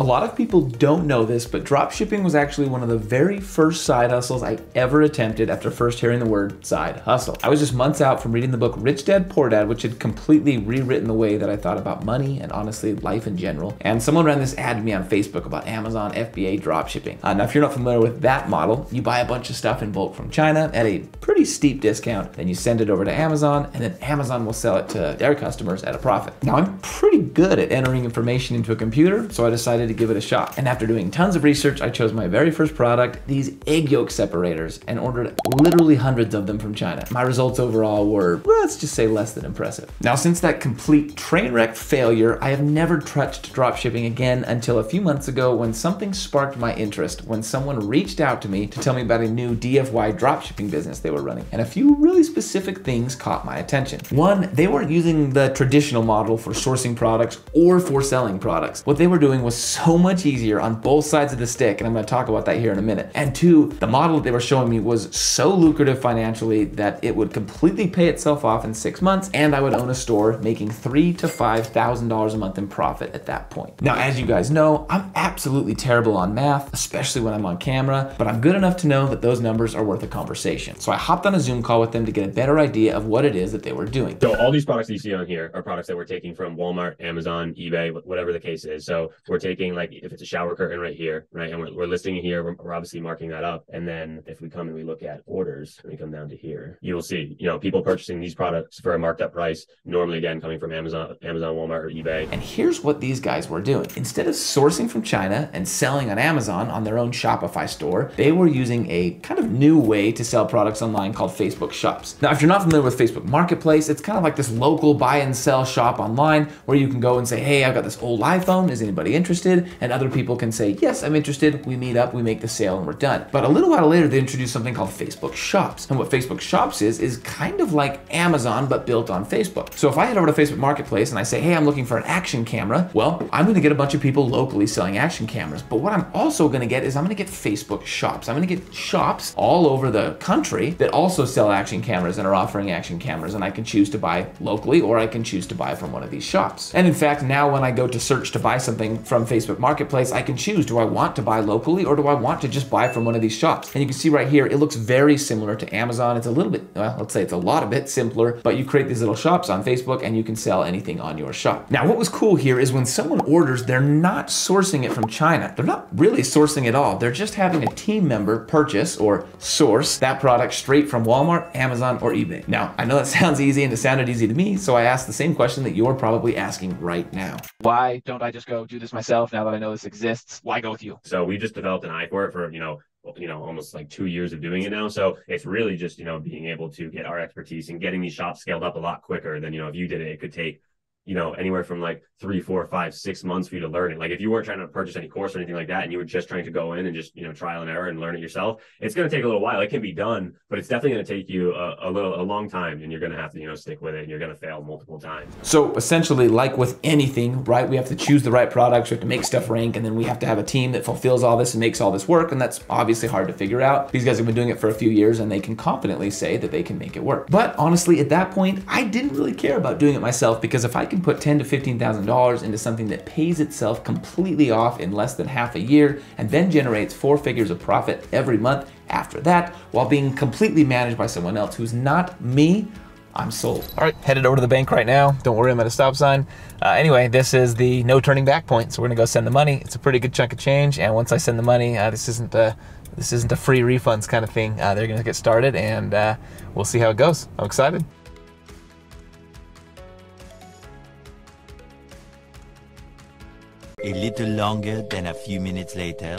A lot of people don't know this, but dropshipping was actually one of the very first side hustles I ever attempted after first hearing the word side hustle. I was just months out from reading the book Rich Dad Poor Dad, which had completely rewritten the way that I thought about money and honestly life in general. And someone ran this ad to me on Facebook about Amazon FBA dropshipping. Uh, now, if you're not familiar with that model, you buy a bunch of stuff in bulk from China at a pretty steep discount, then you send it over to Amazon, and then Amazon will sell it to their customers at a profit. Now, I'm pretty good at entering information into a computer, so I decided to give it a shot. And after doing tons of research, I chose my very first product, these egg yolk separators, and ordered literally hundreds of them from China. My results overall were, let's just say, less than impressive. Now, since that complete train wreck failure, I have never touched dropshipping again until a few months ago when something sparked my interest when someone reached out to me to tell me about a new DFY dropshipping business they were running. And a few really specific things caught my attention. One, they weren't using the traditional model for sourcing products or for selling products. What they were doing was so much easier on both sides of the stick, and I'm gonna talk about that here in a minute. And two, the model that they were showing me was so lucrative financially that it would completely pay itself off in six months, and I would own a store making three to five thousand dollars a month in profit at that point. Now, as you guys know, I'm absolutely terrible on math, especially when I'm on camera, but I'm good enough to know that those numbers are worth a conversation. So I hopped on a Zoom call with them to get a better idea of what it is that they were doing. So all these products you see on here are products that we're taking from Walmart, Amazon, eBay, whatever the case is. So we're taking like if it's a shower curtain right here, right, and we're, we're listing it here, we're, we're obviously marking that up. And then if we come and we look at orders, and we come down to here, you will see, you know, people purchasing these products for a marked up price, normally again coming from Amazon, Amazon, Walmart, or eBay. And here's what these guys were doing. Instead of sourcing from China and selling on Amazon on their own Shopify store, they were using a kind of new way to sell products online called Facebook Shops. Now, if you're not familiar with Facebook Marketplace, it's kind of like this local buy and sell shop online where you can go and say, hey, I've got this old iPhone. Is anybody interested? And other people can say, yes, I'm interested. We meet up, we make the sale, and we're done. But a little while later, they introduced something called Facebook Shops. And what Facebook Shops is, is kind of like Amazon, but built on Facebook. So if I head over to Facebook Marketplace and I say, hey, I'm looking for an action camera, well, I'm gonna get a bunch of people locally selling action cameras. But what I'm also gonna get is I'm gonna get Facebook Shops. I'm gonna get shops all over the country that also sell action cameras and are offering action cameras. And I can choose to buy locally or I can choose to buy from one of these shops. And in fact, now when I go to search to buy something from Facebook Marketplace, I can choose, do I want to buy locally or do I want to just buy from one of these shops? And you can see right here, it looks very similar to Amazon. It's a little bit, well, let's say it's a lot of bit simpler, but you create these little shops on Facebook and you can sell anything on your shop. Now, what was cool here is when someone orders, they're not sourcing it from China. They're not really sourcing it all. They're just having a team member purchase or source that product straight from Walmart, Amazon, or eBay. Now, I know that sounds easy and it sounded easy to me, so I asked the same question that you're probably asking right now. Why don't I just go do this myself now that I know this exists? Why go with you? So we just developed an eye for it for, you know, you know, almost like two years of doing it now. So it's really just, you know, being able to get our expertise and getting these shops scaled up a lot quicker than, you know, if you did it, it could take you know, anywhere from like three, four, five, six months for you to learn it. Like if you weren't trying to purchase any course or anything like that, and you were just trying to go in and just, you know, trial and error and learn it yourself, it's going to take a little while. It can be done, but it's definitely going to take you a, a, little, a long time and you're going to have to, you know, stick with it and you're going to fail multiple times. So essentially, like with anything, right, we have to choose the right products, we have to make stuff rank, and then we have to have a team that fulfills all this and makes all this work. And that's obviously hard to figure out. These guys have been doing it for a few years and they can confidently say that they can make it work. But honestly, at that point, I didn't really care about doing it myself because if I can put 10 to $15,000 into something that pays itself completely off in less than half a year and then generates four figures of profit every month after that while being completely managed by someone else who's not me, I'm sold. All right, headed over to the bank right now. Don't worry, I'm at a stop sign. Uh, anyway, this is the no turning back point. So we're gonna go send the money. It's a pretty good chunk of change. And once I send the money, uh, this isn't a, this isn't a free refunds kind of thing. Uh, they're gonna get started and uh, we'll see how it goes. I'm excited. A little longer than a few minutes later.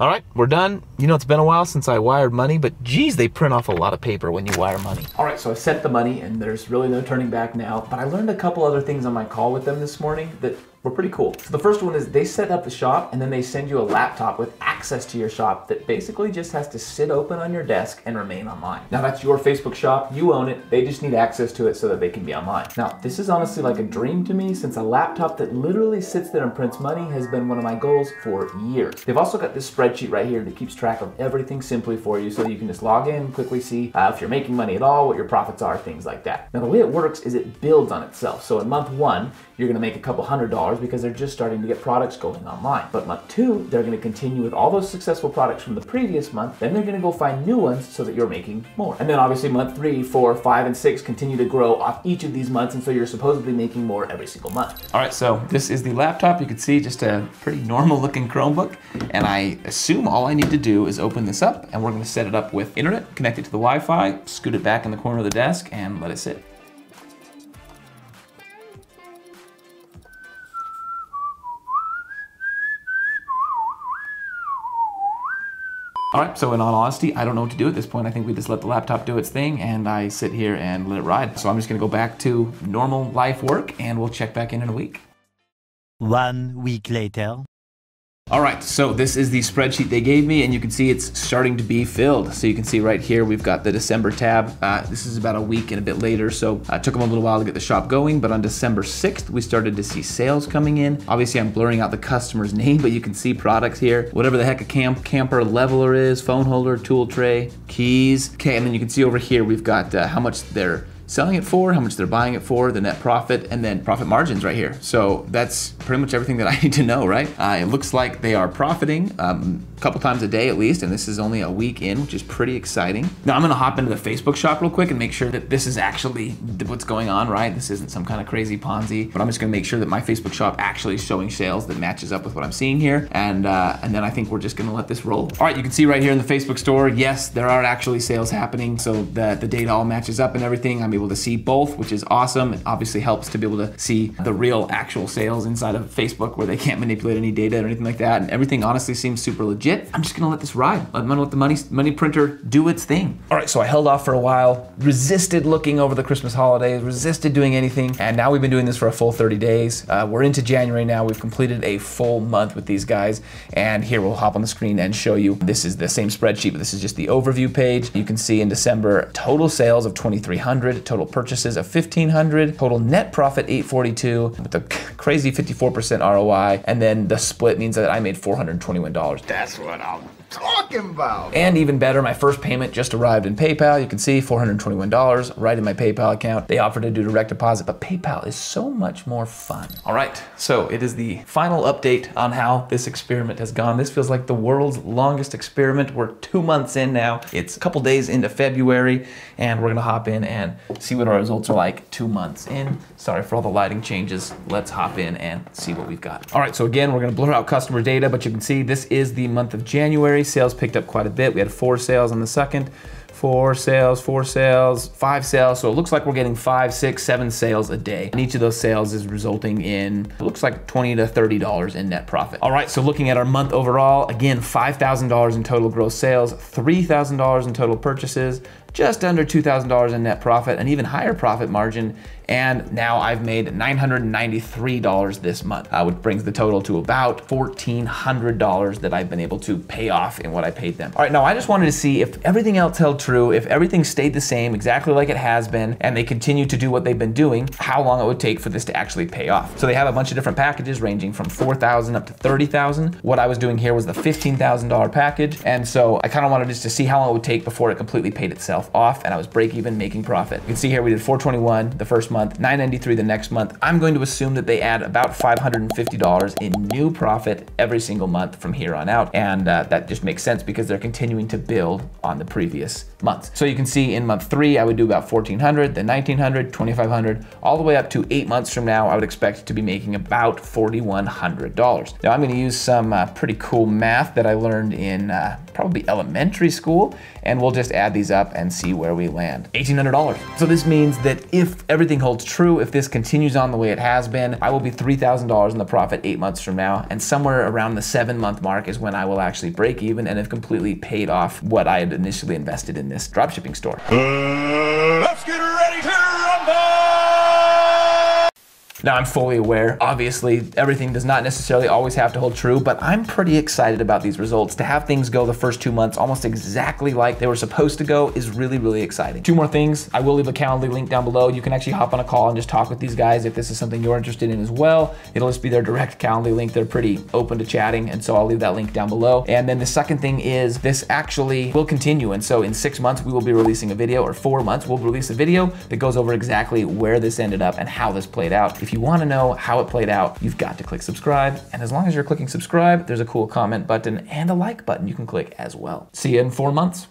All right, we're done. You know, it's been a while since I wired money, but geez, they print off a lot of paper when you wire money. All right, so I sent the money and there's really no turning back now, but I learned a couple other things on my call with them this morning that were pretty cool. So the first one is they set up the shop and then they send you a laptop with access to your shop that basically just has to sit open on your desk and remain online. Now that's your Facebook shop, you own it, they just need access to it so that they can be online. Now this is honestly like a dream to me since a laptop that literally sits there and prints money has been one of my goals for years. They've also got this spreadsheet right here that keeps track of everything simply for you so you can just log in, quickly see uh, if you're making money at all, what your profits are, things like that. Now the way it works is it builds on itself. So in month one, you're gonna make a couple hundred dollars because they're just starting to get products going online. But month two, they're gonna continue with all those successful products from the previous month. Then they're gonna go find new ones so that you're making more. And then obviously month three, four, five, and six continue to grow off each of these months. And so you're supposedly making more every single month. All right, so this is the laptop. You can see just a pretty normal looking Chromebook. And I assume all I need to do is open this up and we're gonna set it up with internet, connect it to the Wi-Fi, scoot it back in the corner of the desk and let it sit. All right, so in all honesty, I don't know what to do at this point. I think we just let the laptop do its thing and I sit here and let it ride. So I'm just gonna go back to normal life work and we'll check back in in a week. One week later. All right, so this is the spreadsheet they gave me, and you can see it's starting to be filled. So you can see right here, we've got the December tab. Uh, this is about a week and a bit later, so uh, it took them a little while to get the shop going, but on December 6th, we started to see sales coming in. Obviously, I'm blurring out the customer's name, but you can see products here. Whatever the heck a camp camper leveler is, phone holder, tool tray, keys. Okay, and then you can see over here, we've got uh, how much they're selling it for, how much they're buying it for, the net profit, and then profit margins right here. So that's pretty much everything that I need to know, right? Uh, it looks like they are profiting um, a couple times a day at least, and this is only a week in, which is pretty exciting. Now I'm gonna hop into the Facebook shop real quick and make sure that this is actually what's going on, right? This isn't some kind of crazy Ponzi, but I'm just gonna make sure that my Facebook shop actually is showing sales that matches up with what I'm seeing here, and uh, and then I think we're just gonna let this roll. All right, you can see right here in the Facebook store, yes, there are actually sales happening, so that the data all matches up and everything. I'm able to see both, which is awesome. It obviously helps to be able to see the real actual sales inside of Facebook where they can't manipulate any data or anything like that. And everything honestly seems super legit. I'm just gonna let this ride. I'm gonna let the money money printer do its thing. All right, so I held off for a while, resisted looking over the Christmas holidays, resisted doing anything, and now we've been doing this for a full 30 days. Uh, we're into January now. We've completed a full month with these guys, and here we'll hop on the screen and show you. This is the same spreadsheet, but this is just the overview page. You can see in December total sales of 2,300, total purchases of 1,500, total net profit 842 with a crazy 54% ROI, and then the split means that I made $421. That's what I'm talking about. And even better, my first payment just arrived in PayPal. You can see $421 right in my PayPal account. They offer to do direct deposit, but PayPal is so much more fun. All right, so it is the final update on how this experiment has gone. This feels like the world's longest experiment. We're two months in now. It's a couple days into February, and we're gonna hop in and see what our results are like two months in. Sorry for all the lighting changes. Let's hop in and see what we've got. All right, so again, we're gonna blur out customer data, but you can see this is the month of January. Sales picked up quite a bit. We had four sales on the second, four sales, four sales, five sales. So it looks like we're getting five, six, seven sales a day. And each of those sales is resulting in, it looks like 20 to $30 in net profit. All right, so looking at our month overall, again, $5,000 in total gross sales, $3,000 in total purchases, just under $2,000 in net profit, an even higher profit margin, and now I've made $993 this month, uh, which brings the total to about $1,400 that I've been able to pay off in what I paid them. All right, now I just wanted to see if everything else held true, if everything stayed the same exactly like it has been, and they continue to do what they've been doing, how long it would take for this to actually pay off. So they have a bunch of different packages ranging from 4,000 up to 30,000. What I was doing here was the $15,000 package, and so I kind of wanted just to see how long it would take before it completely paid itself off and I was break even making profit. You can see here we did 421 the first month, 993 the next month. I'm going to assume that they add about $550 in new profit every single month from here on out. And uh, that just makes sense because they're continuing to build on the previous months. So you can see in month three, I would do about 1400, then 1900, 2500, all the way up to eight months from now, I would expect to be making about $4,100. Now I'm gonna use some uh, pretty cool math that I learned in uh, probably elementary school, and we'll just add these up and see where we land. $1,800. So this means that if everything holds true, if this continues on the way it has been, I will be $3,000 in the profit eight months from now, and somewhere around the seven month mark is when I will actually break even and have completely paid off what I had initially invested in this dropshipping store. Uh, let's get ready to rumble! Now, I'm fully aware, obviously, everything does not necessarily always have to hold true, but I'm pretty excited about these results. To have things go the first two months almost exactly like they were supposed to go is really, really exciting. Two more things. I will leave a Calendly link down below. You can actually hop on a call and just talk with these guys if this is something you're interested in as well. It'll just be their direct Calendly link. They're pretty open to chatting, and so I'll leave that link down below. And then the second thing is this actually will continue. And so in six months, we will be releasing a video, or four months, we'll release a video that goes over exactly where this ended up and how this played out. If you want to know how it played out, you've got to click subscribe. And as long as you're clicking subscribe, there's a cool comment button and a like button you can click as well. See you in four months.